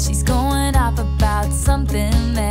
She's going off about something that